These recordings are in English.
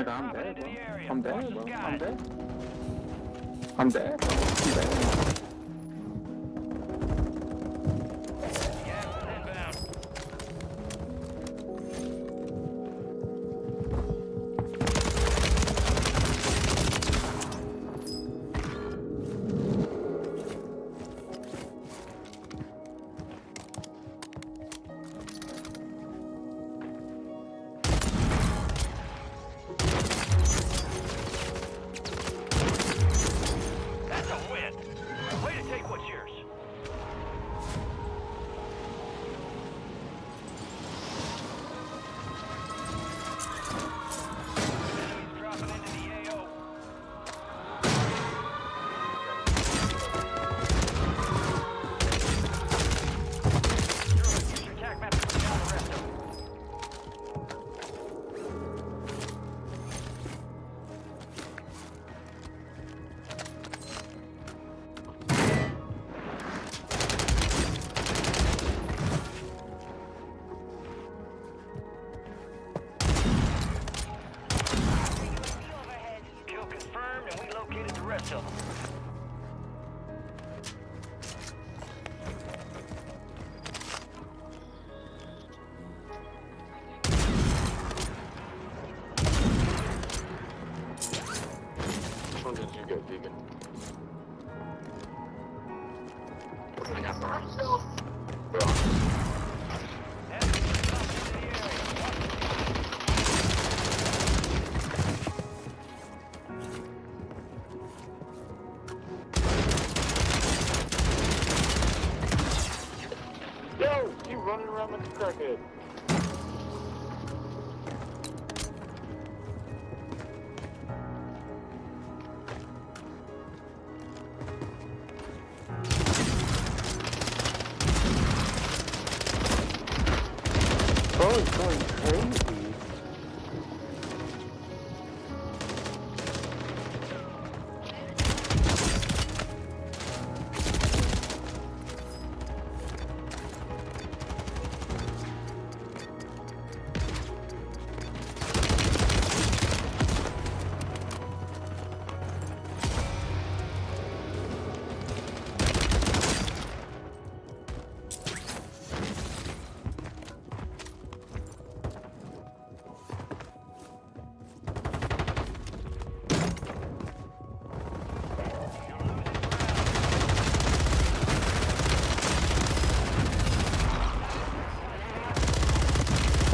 내가 안 돼. 안 돼. 뭐. 안 돼. 뭐. 안 돼. 안 돼. Loretto. I got myself. Bro. seconds.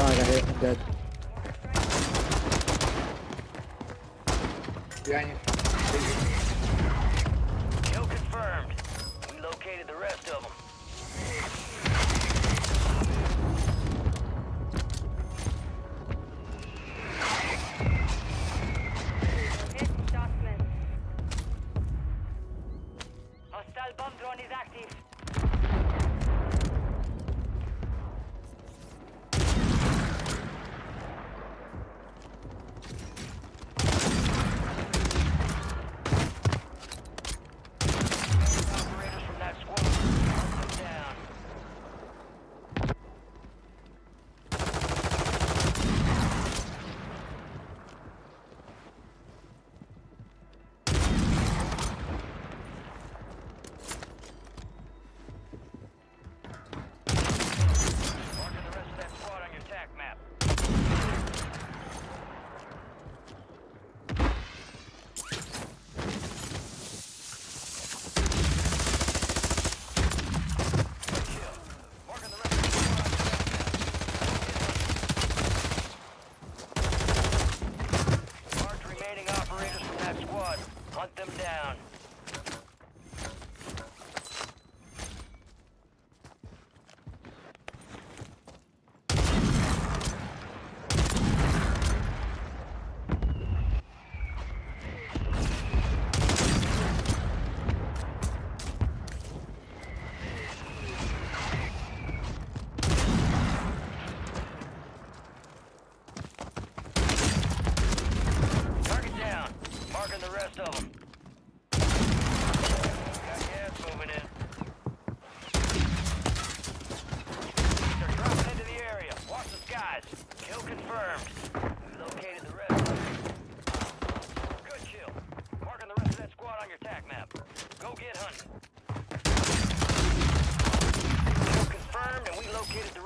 I got hit. I'm dead. Behind you. Kill confirmed. We located the rest of them.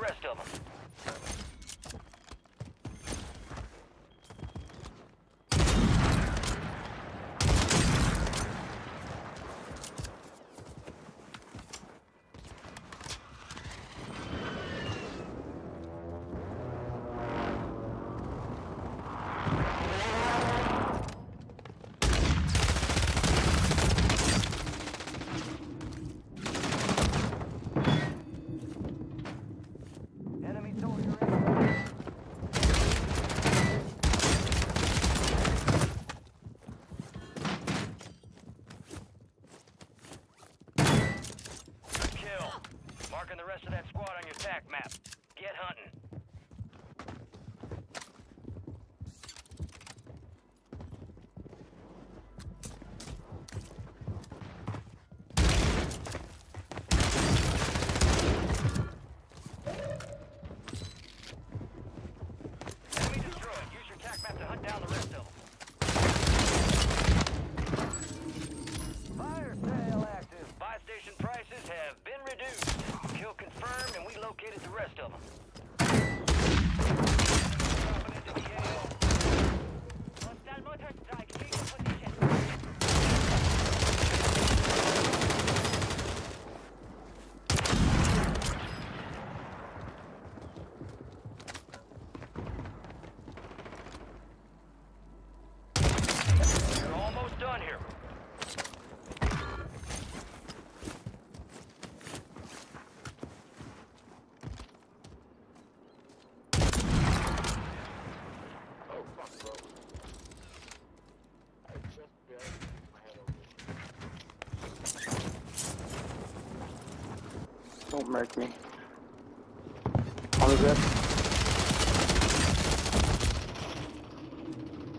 rest of them. Yeah. marking the rest of that squad on your attack map. Get hunting. Don't murk me. On the.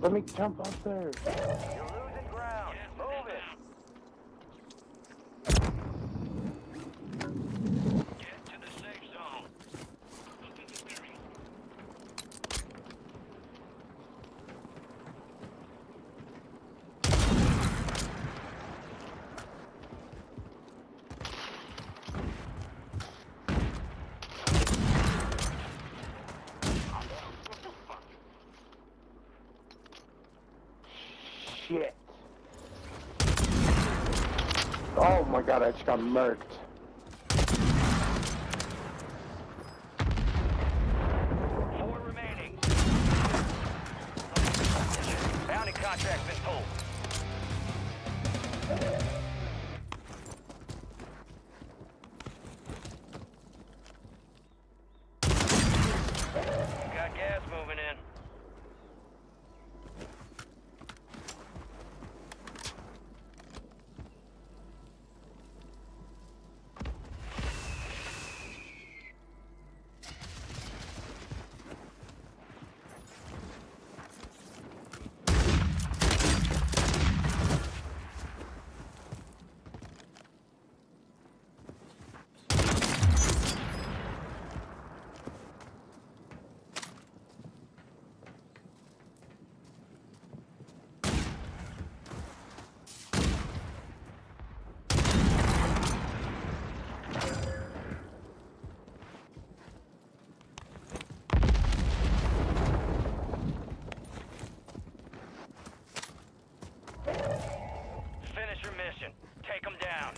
Let me jump up there. shit. Oh my god, I just got murked. your mission. Take them down.